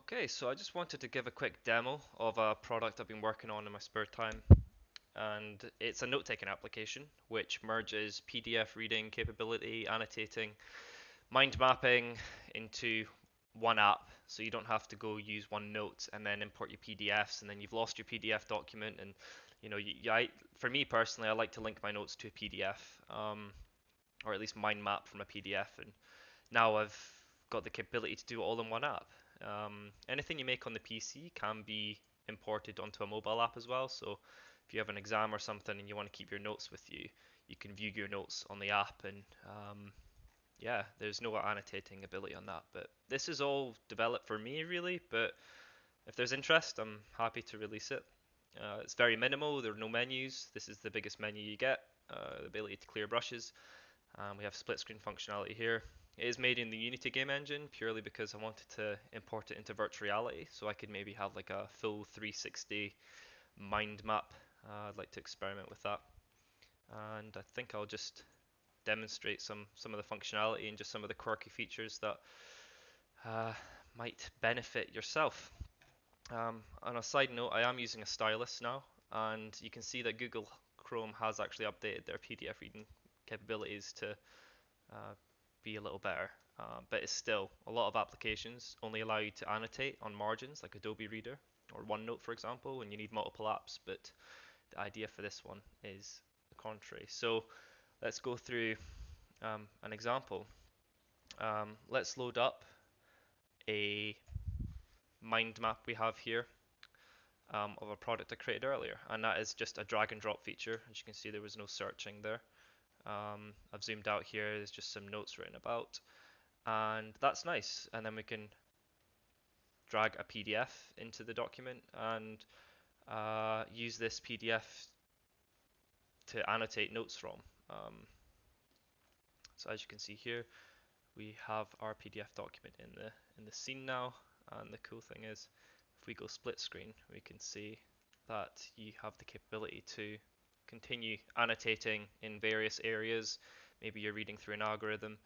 Okay, so I just wanted to give a quick demo of a product I've been working on in my spare time. And it's a note-taking application which merges PDF reading capability, annotating, mind mapping into one app. So you don't have to go use OneNote and then import your PDFs and then you've lost your PDF document. And you know, you, I, for me personally, I like to link my notes to a PDF um, or at least mind map from a PDF. And now I've got the capability to do it all in one app. Um, anything you make on the PC can be imported onto a mobile app as well. So if you have an exam or something and you want to keep your notes with you, you can view your notes on the app and um, yeah, there's no annotating ability on that. But this is all developed for me really, but if there's interest, I'm happy to release it. Uh, it's very minimal, there are no menus. This is the biggest menu you get, uh, the ability to clear brushes. Um, we have split screen functionality here. It is made in the Unity game engine purely because I wanted to import it into virtual reality so I could maybe have like a full 360 mind map. Uh, I'd like to experiment with that. And I think I'll just demonstrate some, some of the functionality and just some of the quirky features that uh, might benefit yourself. Um, on a side note, I am using a stylus now, and you can see that Google Chrome has actually updated their PDF reading capabilities to uh, be a little better. Uh, but it's still a lot of applications only allow you to annotate on margins like Adobe Reader or OneNote for example when you need multiple apps but the idea for this one is the contrary. So let's go through um, an example. Um, let's load up a mind map we have here um, of a product I created earlier and that is just a drag and drop feature. As you can see there was no searching there um, I've zoomed out here, there's just some notes written about, and that's nice. And then we can drag a PDF into the document and uh, use this PDF to annotate notes from. Um, so as you can see here, we have our PDF document in the in the scene now, and the cool thing is, if we go split screen, we can see that you have the capability to continue annotating in various areas. Maybe you're reading through an algorithm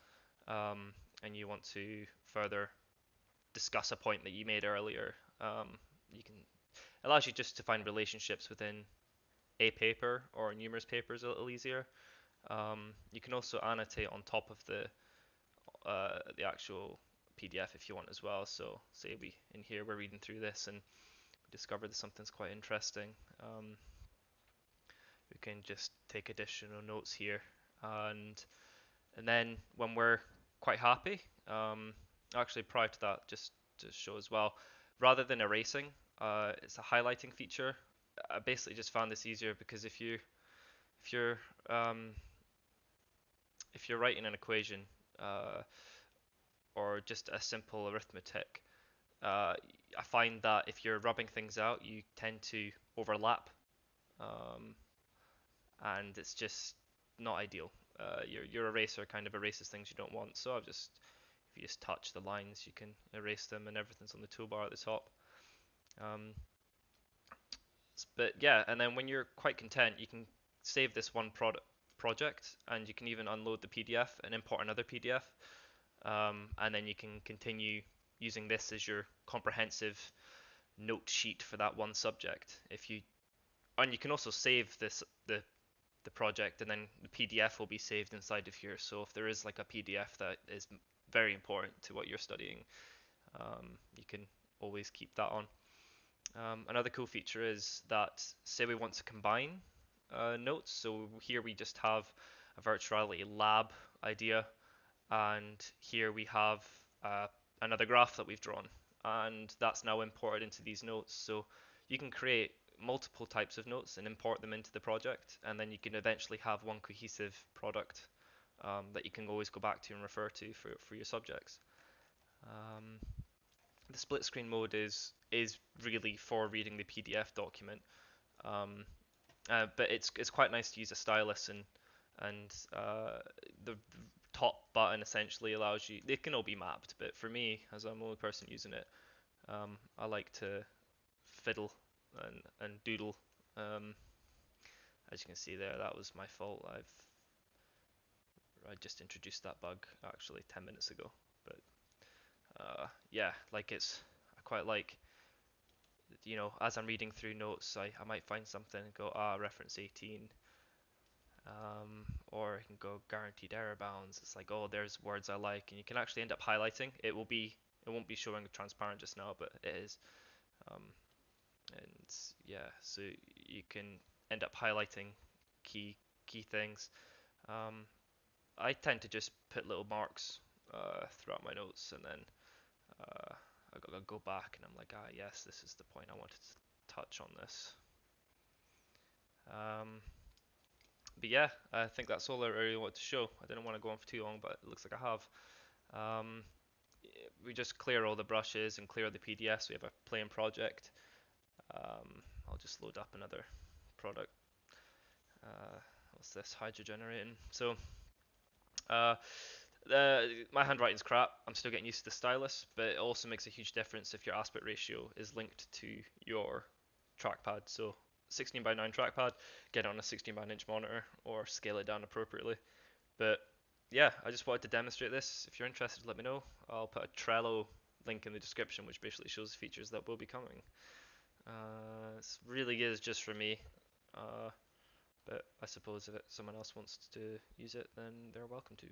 um, and you want to further discuss a point that you made earlier. Um, you can allows you just to find relationships within a paper or numerous papers a little easier. Um, you can also annotate on top of the uh, the actual PDF if you want as well. So say we in here we're reading through this and we discover that something's quite interesting. Um, we can just take additional notes here. And and then when we're quite happy um, actually prior to that just to show as well rather than erasing uh, it's a highlighting feature. I basically just found this easier because if you if you're um, if you're writing an equation uh, or just a simple arithmetic uh, I find that if you're rubbing things out you tend to overlap. Um, and it's just not ideal. Uh, your your eraser kind of erases things you don't want. So I've just if you just touch the lines, you can erase them, and everything's on the toolbar at the top. Um, but yeah, and then when you're quite content, you can save this one product project, and you can even unload the PDF and import another PDF, um, and then you can continue using this as your comprehensive note sheet for that one subject. If you and you can also save this the the project and then the PDF will be saved inside of here. So if there is like a PDF that is very important to what you're studying, um, you can always keep that on. Um, another cool feature is that say we want to combine uh, notes. So here we just have a virtuality lab idea and here we have uh, another graph that we've drawn and that's now imported into these notes. So you can create multiple types of notes and import them into the project, and then you can eventually have one cohesive product um, that you can always go back to and refer to for, for your subjects. Um, the split screen mode is is really for reading the PDF document, um, uh, but it's it's quite nice to use a stylus and and uh, the top button essentially allows you. They can all be mapped, but for me, as I'm the only person using it, um, I like to fiddle and, and doodle. Um, as you can see there, that was my fault. I've I just introduced that bug actually 10 minutes ago. But uh, yeah, like it's I quite like, you know, as I'm reading through notes, I, I might find something and go, ah, reference 18. Um, or I can go guaranteed error bounds. It's like, oh, there's words I like, and you can actually end up highlighting. It will be, it won't be showing transparent just now, but it is. Um, and yeah, so you can end up highlighting key key things. Um, I tend to just put little marks uh, throughout my notes, and then uh, I go back, and I'm like, ah, yes, this is the point I wanted to touch on this. Um, but yeah, I think that's all I really wanted to show. I didn't want to go on for too long, but it looks like I have. Um, we just clear all the brushes and clear the PDFs. We have a plain project. Um, I'll just load up another product. Uh, what's this? Hydrogenerating. So, uh, the, my handwriting's crap. I'm still getting used to the stylus, but it also makes a huge difference if your aspect ratio is linked to your trackpad. So 16 by 9 trackpad, get on a 16 by 9 inch monitor or scale it down appropriately. But yeah, I just wanted to demonstrate this. If you're interested, let me know. I'll put a Trello link in the description, which basically shows the features that will be coming. Uh, it really is just for me. Uh, but I suppose if someone else wants to use it, then they're welcome to.